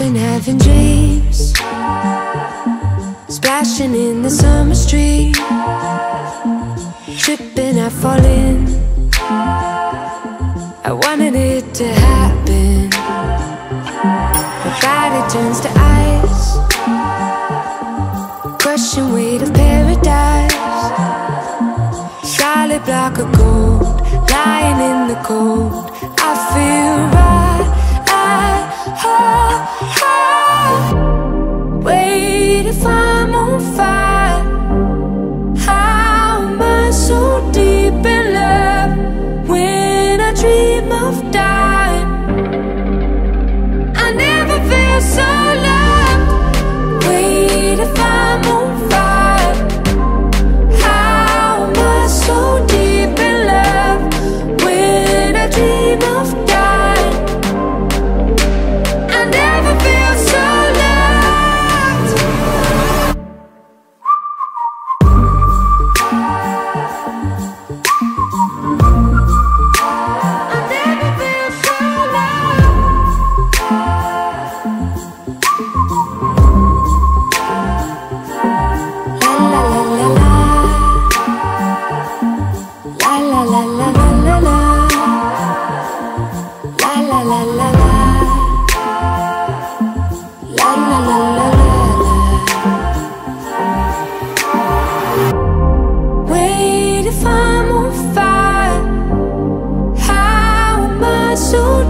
been having dreams. Splashing in the summer street. Tripping, I fall in. I wanted it to happen. My body turns to ice. Crushing weight of paradise. Solid block of gold Lying in the cold. I feel right. I, oh. Wait if Wait if I'm on fire How am I so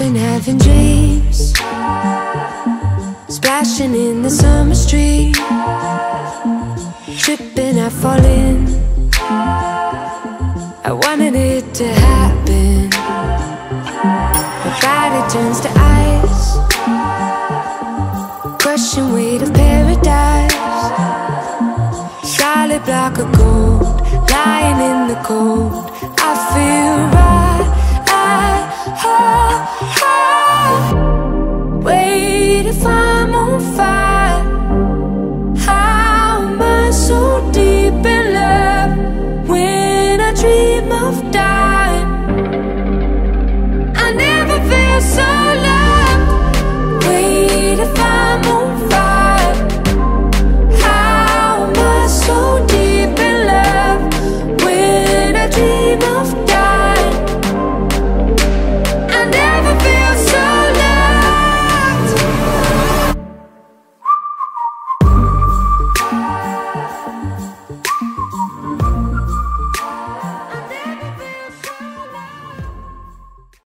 been having dreams. Splashing in the summer street. Tripping, I fall in. I wanted it to happen. My body turns to ice. Crushing weight of paradise. Solid block of gold Lying in the cold